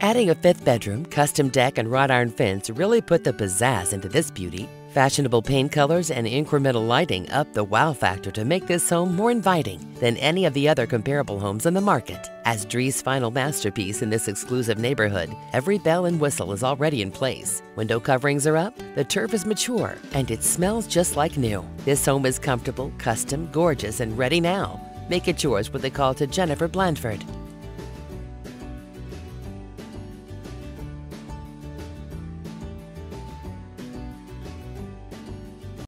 Adding a fifth bedroom, custom deck, and wrought iron fence really put the pizzazz into this beauty. Fashionable paint colors and incremental lighting up the wow factor to make this home more inviting than any of the other comparable homes on the market. As Drees' final masterpiece in this exclusive neighborhood, every bell and whistle is already in place. Window coverings are up, the turf is mature, and it smells just like new. This home is comfortable, custom, gorgeous, and ready now. Make it yours with a call to Jennifer Blandford